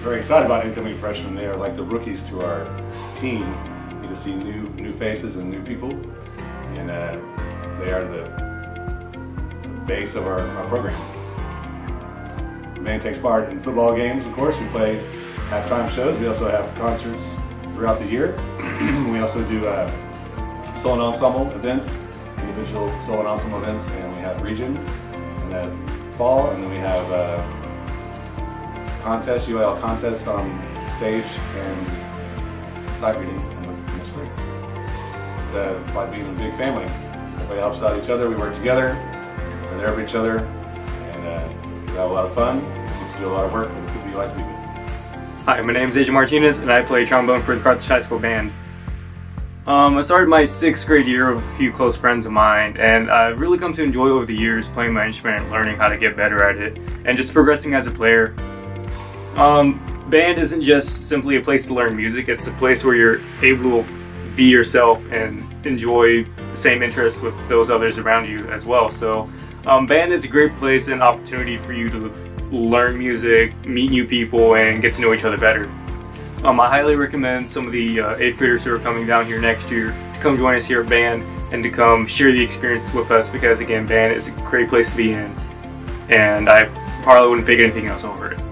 very excited about incoming freshmen. They are like the rookies to our team. You get to see new new faces and new people, and uh, they are the, the base of our, our program. The band takes part in football games, of course. We play halftime shows. We also have concerts throughout the year. we also do uh, solo and ensemble events, individual solo and ensemble events, and we have region in the fall, and then we have uh, contests, UIL contests on stage and sight reading in the, the spring. It's uh, like being a big family. Everybody helps out each other. We work together. We're there for each other, and uh, we have a lot of fun. We get to do a lot of work with the people you like to be with. Hi, my name is Adrian Martinez and I play trombone for the Carthage High School Band. Um, I started my sixth grade year with a few close friends of mine and I've really come to enjoy over the years playing my instrument and learning how to get better at it and just progressing as a player. Um, band isn't just simply a place to learn music, it's a place where you're able to be yourself and enjoy the same interests with those others around you as well. So um, band is a great place and opportunity for you to learn music, meet new people, and get to know each other better. Um, I highly recommend some of the uh, 8th graders who are coming down here next year to come join us here at band and to come share the experience with us because again band is a great place to be in and I probably wouldn't pick anything else over it.